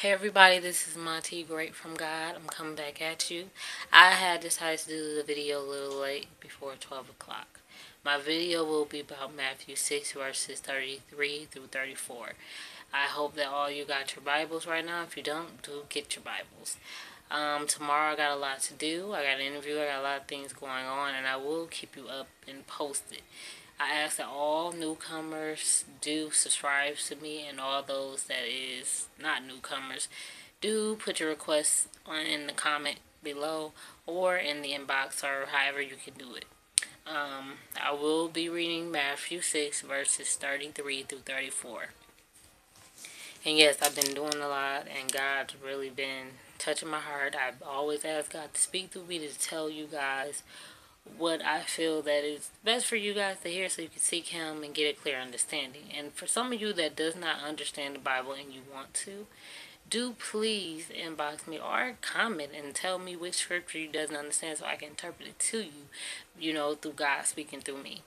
Hey everybody, this is Monte Great from God. I'm coming back at you. I had decided to do the video a little late before 12 o'clock. My video will be about Matthew 6 verses 33 through 34. I hope that all you got your Bibles right now. If you don't, do get your Bibles. Um, tomorrow I got a lot to do. I got an interview. I got a lot of things going on, and I will keep you up and posted. I ask that all newcomers do subscribe to me and all those that is not newcomers do put your requests on in the comment below or in the inbox or however you can do it. Um, I will be reading Matthew 6 verses 33 through 34. And yes, I've been doing a lot and God's really been touching my heart. I've always asked God to speak through me to tell you guys what I feel that is best for you guys to hear so you can seek him and get a clear understanding. And for some of you that does not understand the Bible and you want to, do please inbox me or comment and tell me which scripture you doesn't understand so I can interpret it to you, you know, through God speaking through me.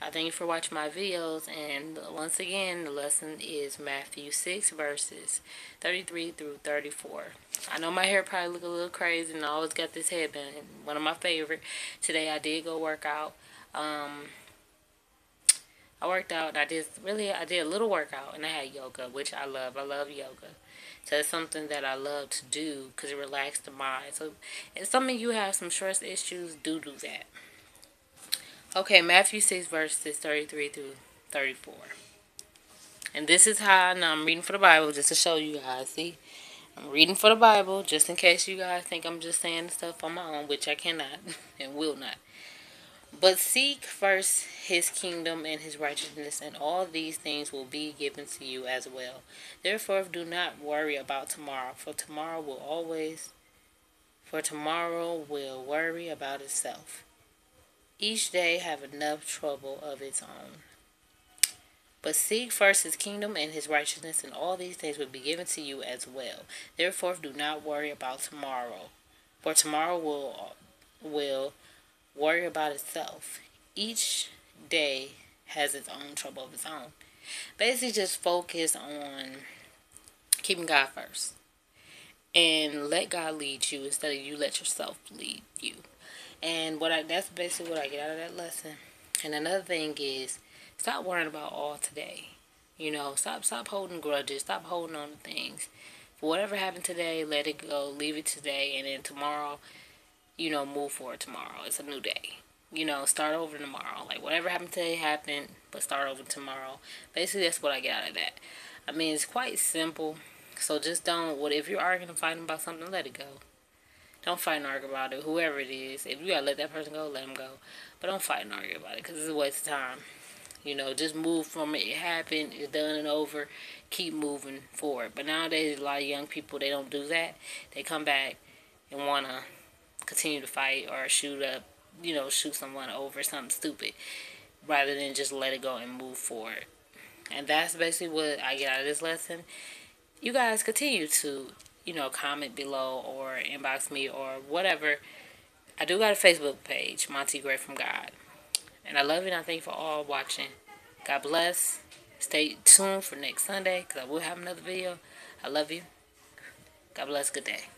I thank you for watching my videos and once again the lesson is Matthew 6 verses 33 through 34. I know my hair probably look a little crazy and I always got this headband. One of my favorite. Today I did go work out. Um, I worked out and I did really I did a little workout and I had yoga which I love. I love yoga. So it's something that I love to do because it relaxes the mind. So if some of you have some stress issues, do do that. Okay, Matthew 6 verses 33 through 34. And this is how, now I'm reading for the Bible just to show you guys. See, I'm reading for the Bible just in case you guys think I'm just saying stuff on my own, which I cannot and will not. But seek first his kingdom and his righteousness, and all these things will be given to you as well. Therefore, do not worry about tomorrow, for tomorrow will always, for tomorrow will worry about itself. Each day have enough trouble of its own. But seek first his kingdom and his righteousness, and all these things will be given to you as well. Therefore, do not worry about tomorrow, for tomorrow will will worry about itself. Each day has its own trouble of its own. Basically, just focus on keeping God first, and let God lead you instead of you let yourself lead you. And what I that's basically what I get out of that lesson. And another thing is stop worrying about all today. You know, stop stop holding grudges, stop holding on to things. For whatever happened today, let it go, leave it today, and then tomorrow, you know, move forward tomorrow. It's a new day. You know, start over tomorrow. Like whatever happened today happened, but start over tomorrow. Basically that's what I get out of that. I mean it's quite simple. So just don't what if you're arguing and fighting about something, let it go. Don't fight and argue about it. Whoever it is, if you gotta let that person go, let them go. But don't fight and argue about it because it's a waste of time. You know, just move from it. It happened. It's done and over. Keep moving forward. But nowadays, a lot of young people they don't do that. They come back and wanna continue to fight or shoot up. You know, shoot someone over something stupid, rather than just let it go and move forward. And that's basically what I get out of this lesson. You guys continue to you know, comment below or inbox me or whatever. I do got a Facebook page, Monte Great from God. And I love you and I thank you for all watching. God bless. Stay tuned for next Sunday because I will have another video. I love you. God bless. Good day.